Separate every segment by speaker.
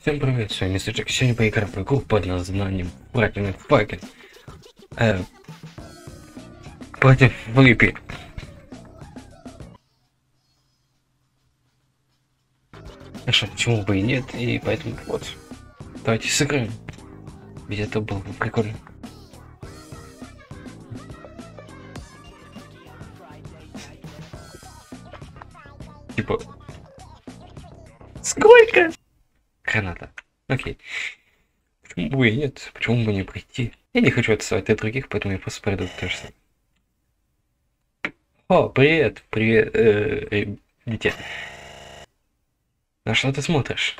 Speaker 1: Всем привет, с вами Джек. Сегодня поиграем в игру под названием Platinum Pocket. Э, против. А что, почему бы и нет, и поэтому вот. Давайте сыграем. Ведь это было бы прикольно. Типа... Сколько? Граната. Окей. Почему бы и нет? Почему бы не прийти? Я не хочу отставать от других, поэтому я просто пройду то же самое. О, привет, привет, э, э, дитя. На что ты смотришь?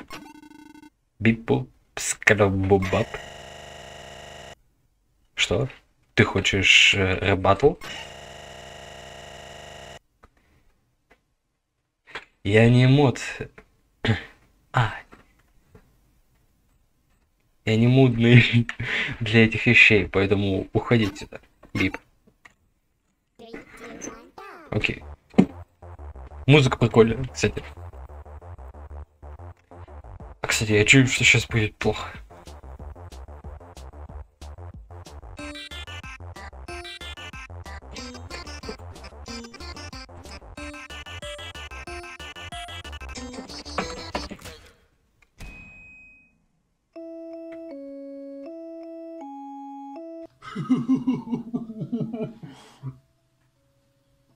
Speaker 1: Бипу, скарабубап. Что? Ты хочешь э, рэбаттл? Я не мод. А. Я не мудный для этих вещей, поэтому уходите сюда. Бип. Окей. Музыка прикольная, кстати. А, кстати, я чую, что сейчас будет плохо.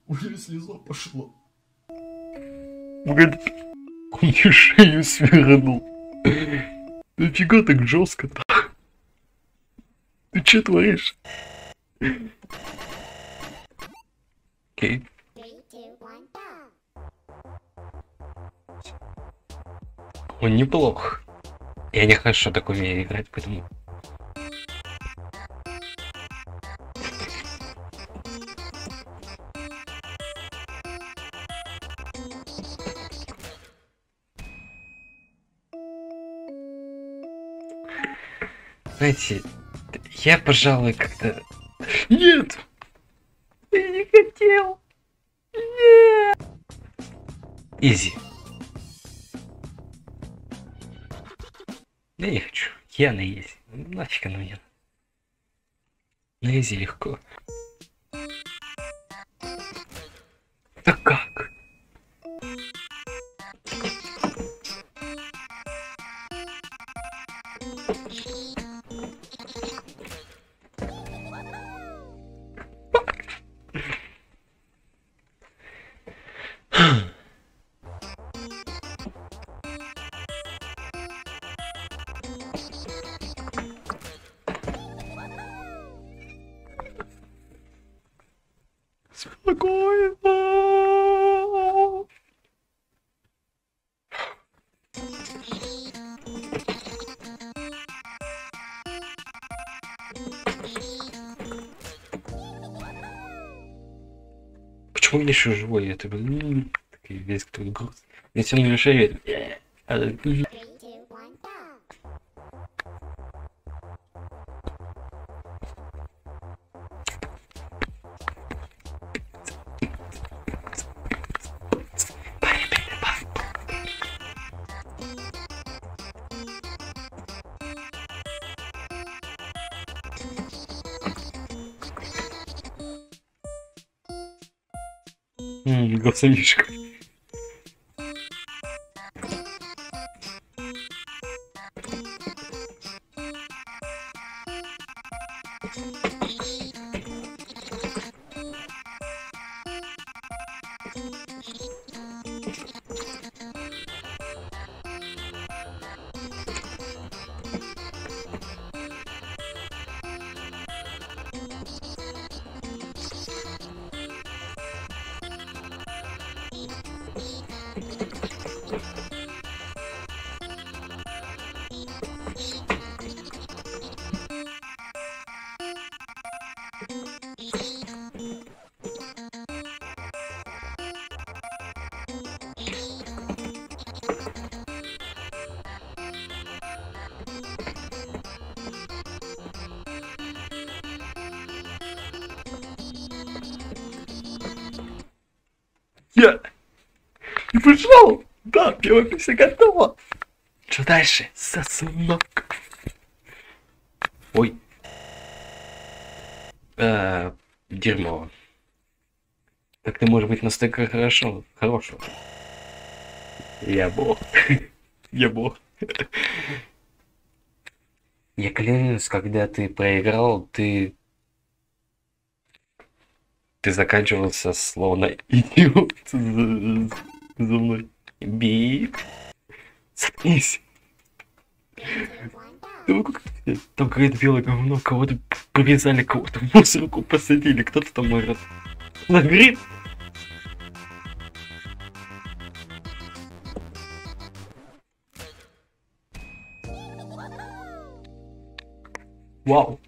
Speaker 2: Уже слеза пошла.
Speaker 1: Погоди. Он мне шею свернул. Нафига так жестко-то? Ты что творишь? Окей. Он неплох. Я не хорошо так умею играть, поэтому... Знаете, я, пожалуй, как-то... Нет! Я не хотел! Нет! Изи. Я не хочу. Я на изи. Нафиг оно мне. На изи легко. Спокойно. Почему я еще живой? Это, блин, такой весь какой груз. Я все на шее. Голосовишка. Я... Ты пришел? Да, первая песня готова. Что дальше? Сосунок. Ой. А, дерьмо. Как ты можешь быть настолько хорошо, хорошим? Я бог. Я бог. Я клянусь, когда ты проиграл, ты... Ты заканчивался словно идиот за, мной. Бип. Заткнись. Там как- Там какое-то белое говно, кого-то привязали, кого-то в мусорку посадили, кто-то там может. Нагрит. Вау.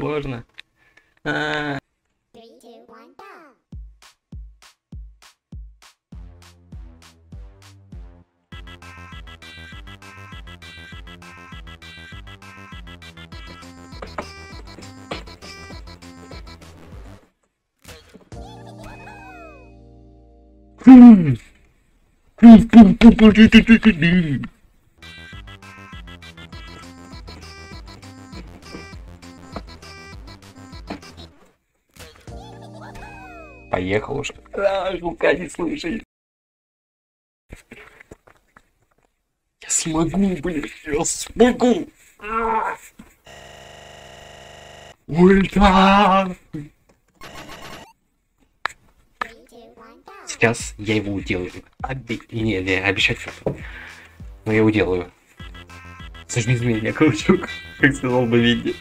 Speaker 1: flor, né? Ah.
Speaker 3: Three, two, one, Hum.
Speaker 1: Поехал уже. А, рука не слышит. Я смогу, блин, я смогу. Ульта! Сейчас я его уделаю. Оби... Не, не, обещать. Но я уделаю. Сожми змея, каучук. Как сказал бы Винни.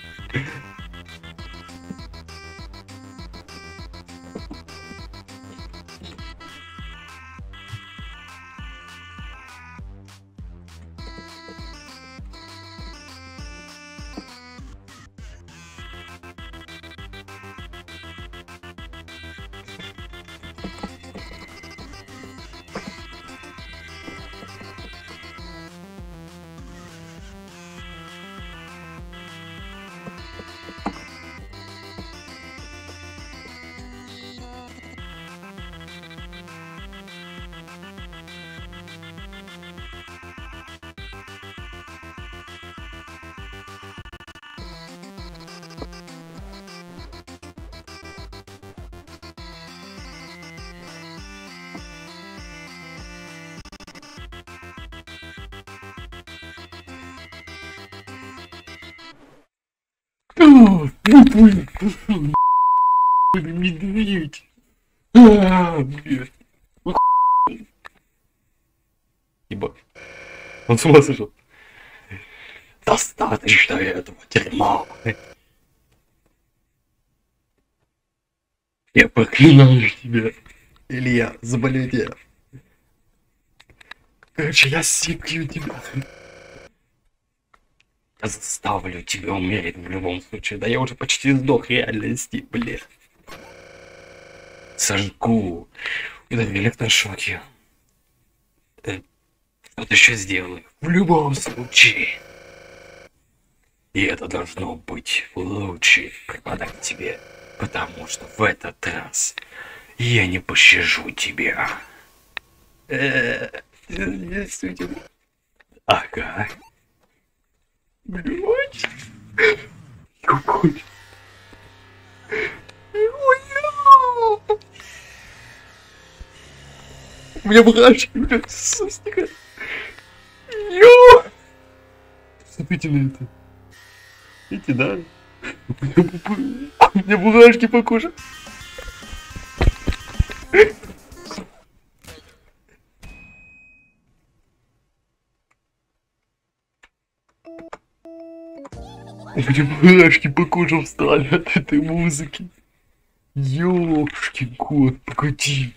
Speaker 1: Медведь. А, блядь. Ебать. Он с ума сошел. Достаточно этого дерьма. Я проклинаю тебя. Илья, заболею Короче, я сипью тебя. Я заставлю тебя умереть в любом случае. Да я уже почти сдох реальности, бля. Сожгу. Да, в Что-то еще сделаю. В любом случае. И это должно быть лучший преподать тебе. Потому что в этот раз я не пощажу тебя. Э. Ага. Блять. Ой, У меня мурашки, блядь, сустика. Ё! Смотрите на это. Видите, да? У меня у меня. У меня мурашки по коже встали от этой музыки. Ёшки кот, погоди.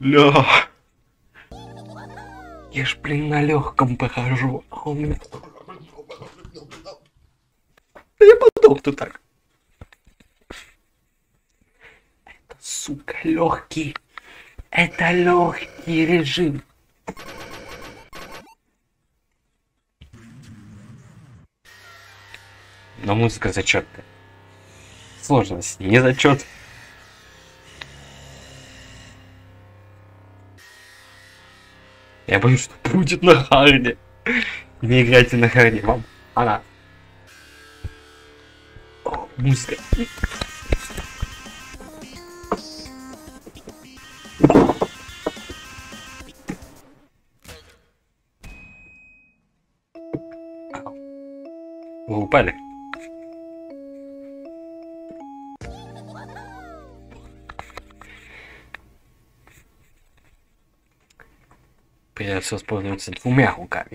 Speaker 1: Ля. Я ж, блин, на легком похожу. А у меня... Я подох-то так. Это, сука, легкий. Это легкий режим. Но музыка зачетка. сложности, не зачет. Я боюсь, что будет на харде. Не играйте на харде, вам. Она. О, музыка. Вы упали? Pegar seus produtos de fumerro, cara.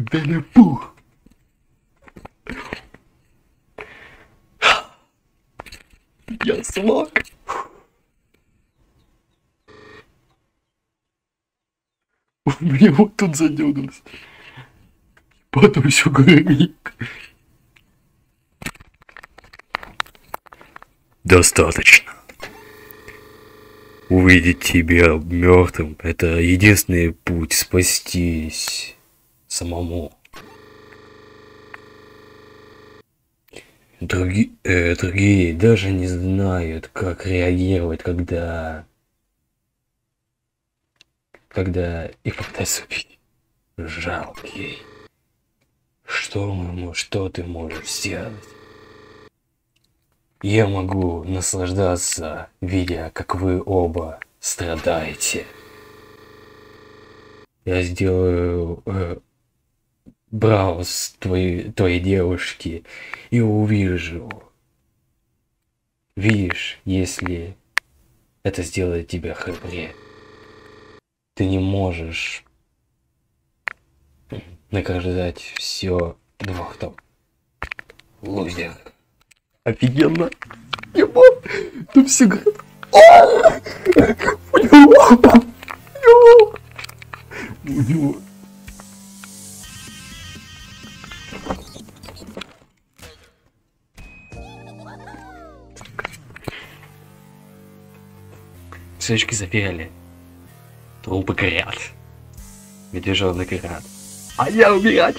Speaker 1: Белепух. Я смог. У меня вот тут задернулось. Потом еще громик. Достаточно. Увидеть тебя мертвым – это единственный путь спастись самому. Други, э, другие даже не знают, как реагировать, когда... Когда их пытаются убить. Жалкий. Что, мы, что ты можешь сделать? Я могу наслаждаться, видя, как вы оба страдаете. Я сделаю э, брауз твоей, твоей девушки и увижу. Видишь, если это сделает тебя храбрее. Ты не можешь награждать все двух там лузер. Офигенно. Ебать. Тут все говорят. У него свечки забегали. Трупы горят. Медвежонок горят. А я умирать.